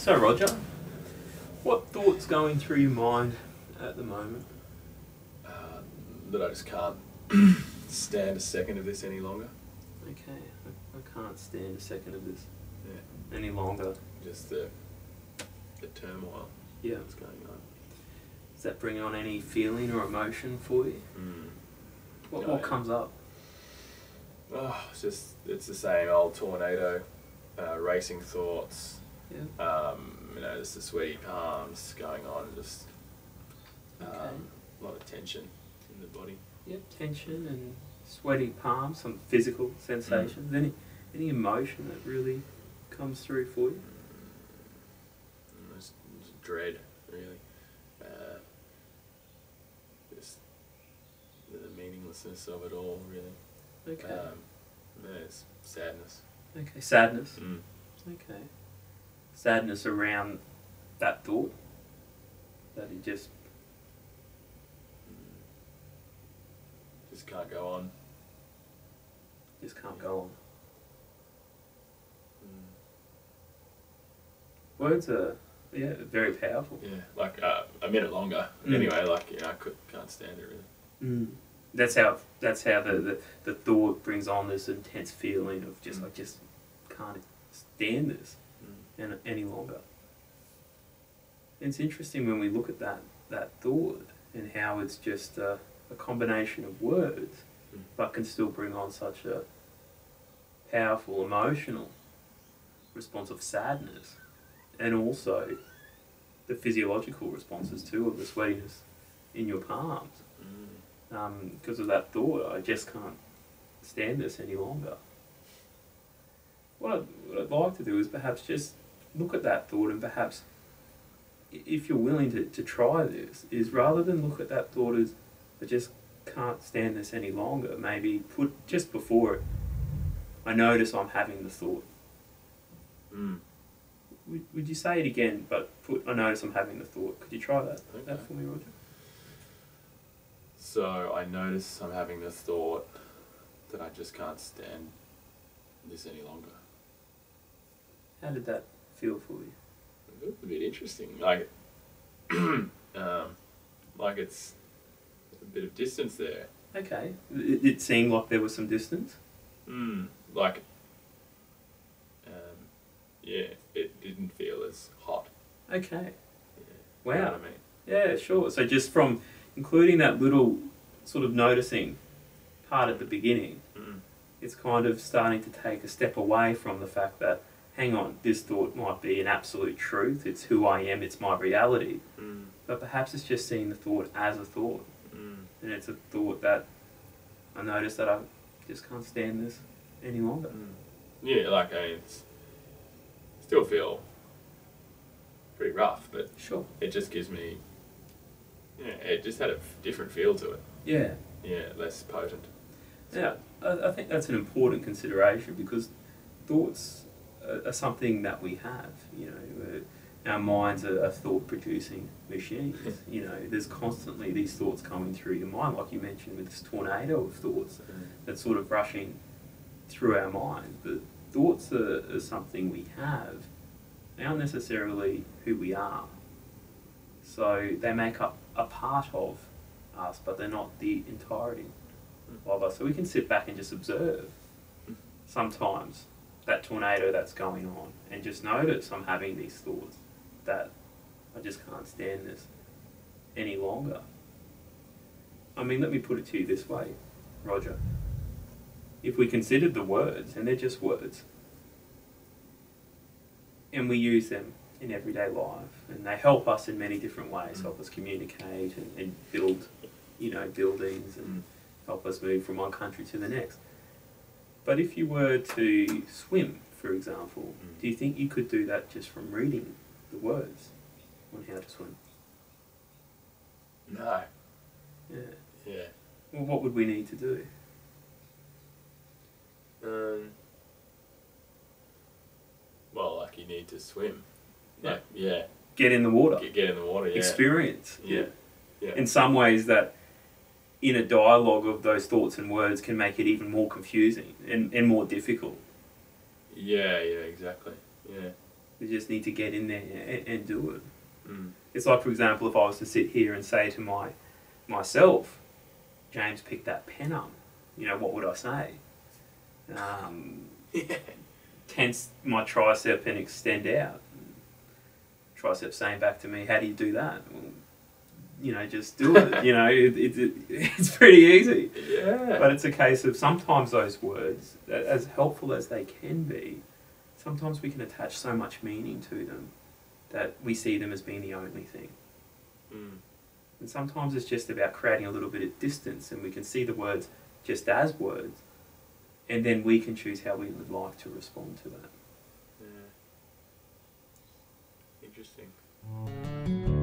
So, Roger, what thoughts going through your mind at the moment? Uh, that I just can't stand a second of this any longer. Okay, I, I can't stand a second of this Yeah. any longer. Just the the turmoil Yeah. that's going on. Does that bring on any feeling or emotion for you? Mm. What, No, what comes up? Oh, it's just it's the same old tornado, uh, racing thoughts. Yeah. Um, you know, just the sweaty palms going on, just um, Okay. a lot of tension in the body. Yep, tension and sweaty palms, some physical sensations. Any any emotion that really comes through for you? Mm, Just, just dread, really. Uh, just the meaninglessness of it all, really. Okay. Um, there's sadness. okay. Sadness. Mm. Okay. Sadness around that thought. That it just Just can't go on. just can't go on. Mm. Words are yeah very powerful. Yeah, like uh, a minute longer. Mm. Anyway, like yeah, I could, can't stand it really. Mm. That's how that's how the, the, the thought brings on this intense feeling of just Mm. I just can't stand this Mm. Any longer. It's interesting when we look at that that thought and how it's just a, a combination of words, Mm. but can still bring on such a powerful emotional response of sadness, and also the physiological responses too of the sweatiness in your palms Mm. because of that thought. I just can't stand this any longer. What I'd, what I'd like to do is perhaps just look at that thought and perhaps, if you're willing to, to try this, is rather than look at that thought as, I just can't stand this any longer, maybe put just before it, I notice I'm having the thought. Mm. Would, would you say it again, but put, I notice I'm having the thought? Could you try that, that for me, Roger? So I notice I'm having the thought that I just can't stand this any longer. How did that feel for you? A bit interesting. Like, um, like it's a bit of distance there. Okay. It, it seemed like there was some distance. Mm. Like, um, yeah, it didn't feel as hot. Okay. Yeah. Wow. You know what I mean? Yeah, sure. So just from including that little sort of noticing part at the beginning, Mm. it's kind of starting to take a step away from the fact that, hang on, this thought might be an absolute truth. It's who I am. It's my reality. Mm. But perhaps it's just seeing the thought as a thought, Mm. and it's a thought that I notice that I just can't stand this any longer. Mm. Yeah, like I mean, it's still feel pretty rough, but Sure. it just gives me, yeah, it just had a different feel to it. Yeah. Yeah, less potent. Yeah, I, I think that's an important consideration because thoughts are, are something that we have. You know, uh, our minds are, are thought-producing machines. you know, there's constantly these thoughts coming through your mind, like you mentioned with this tornado of thoughts mm. that's sort of rushing through our mind. But thoughts are, are something we have. They aren't necessarily who we are. So they make up a part of us, but they're not the entirety mm. of us. So we can sit back and just observe mm. sometimes that tornado that's going on and just notice I'm having these thoughts that I just can't stand this any longer. I mean, let me put it to you this way, Roger. If we considered the words, and they're just words, and we use them in everyday life, and they help us in many different ways, help us communicate and, and build, you know, buildings and Mm. help us move from one country to the next. But if you were to swim, for example, Mm. do you think you could do that just from reading the words on how to swim? No. Yeah. Yeah. Well, what would we need to do? Um. Well, like you need to swim. Yeah. Like, yeah. Get in the water. Get, get in the water. Yeah. Experience. Yeah. Yeah. In some ways, that inner dialogue of those thoughts and words can make it even more confusing and, and more difficult. Yeah. Yeah. Exactly. Yeah. You just need to get in there and, and do it. Mm. It's like, for example, if I was to sit here and say to my myself, James, pick that pen up. You know, what would I say? Um, Yeah. tense my tricep and extend out. Tricep saying back to me, "How do you do that?" Well, you know, just do it. you know, it, it, it, it's pretty easy. Yeah. But it's a case of sometimes those words, as helpful as they can be, sometimes we can attach so much meaning to them that we see them as being the only thing. Mm. And sometimes it's just about creating a little bit of distance and we can see the words just as words. And then we can choose how we would like to respond to that. Yeah. Interesting.